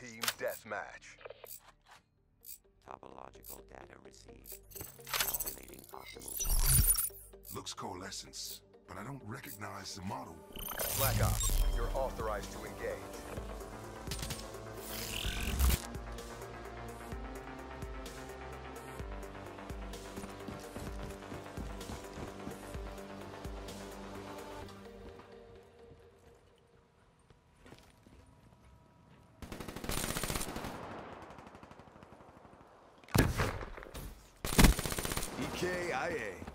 Team Deathmatch. Topological data received. Calculating optimal path. Looks coalescence, but I don't recognize the model. Black Ops, you're authorized to engage. EKIA.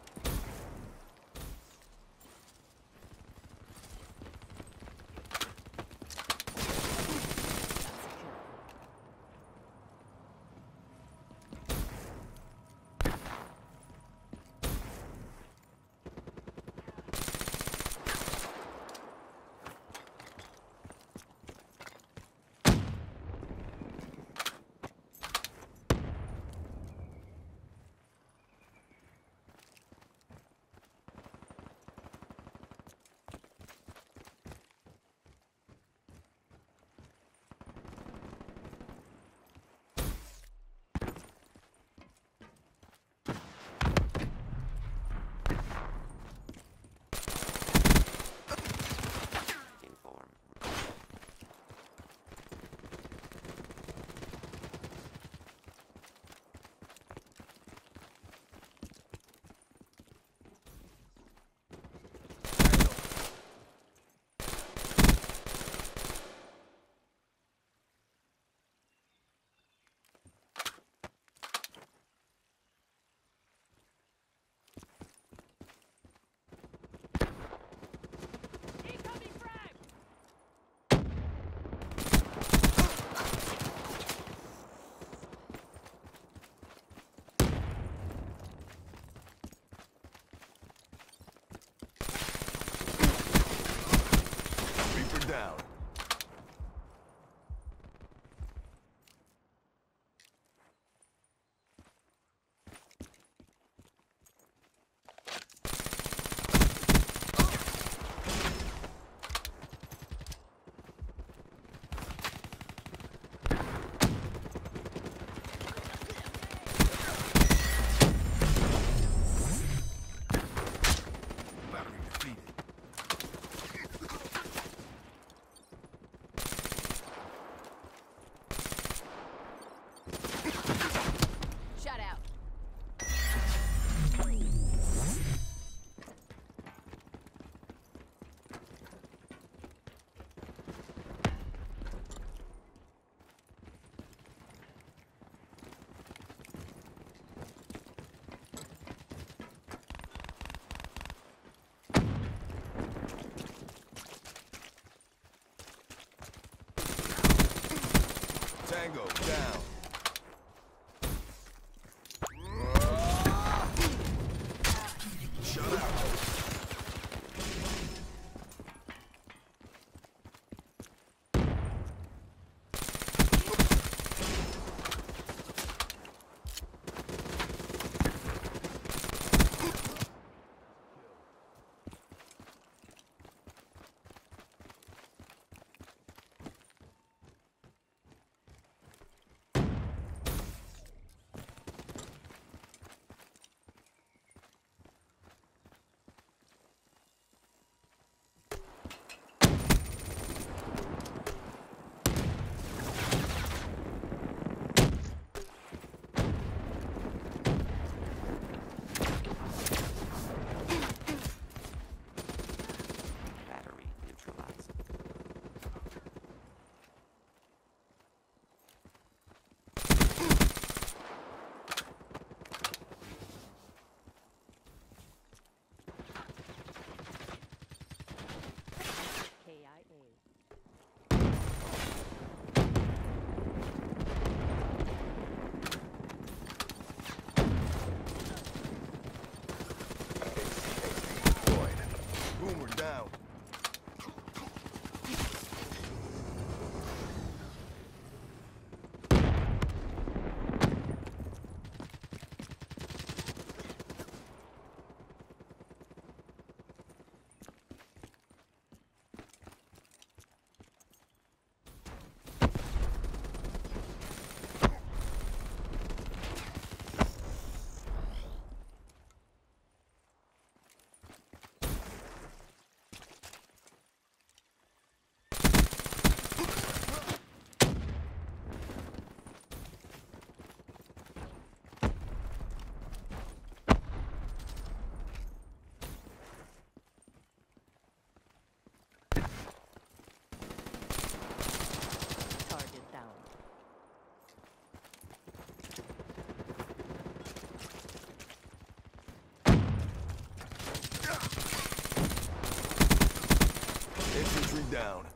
down.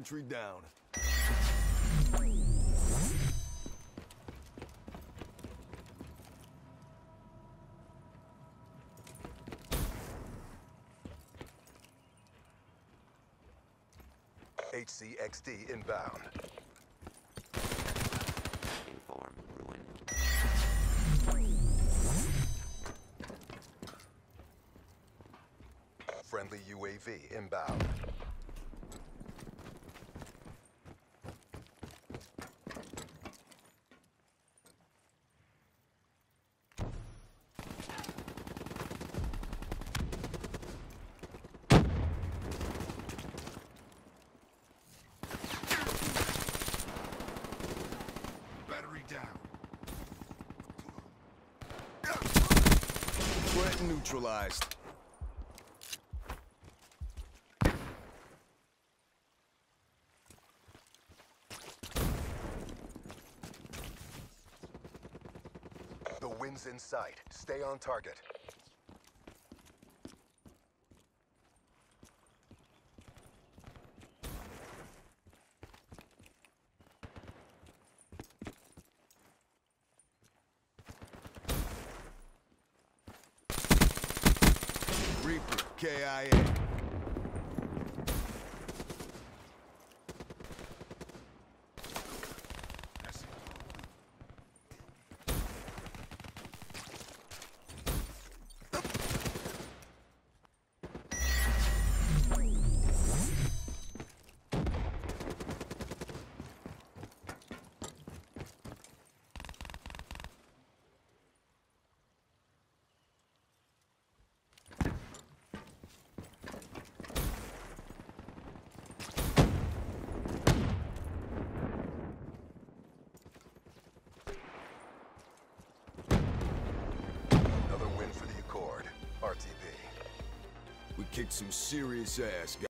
Infantry down. HCXD inbound. Friendly UAV inbound. Neutralized. The wind's in sight. Stay on target. KIA. Kicked some serious ass, guys.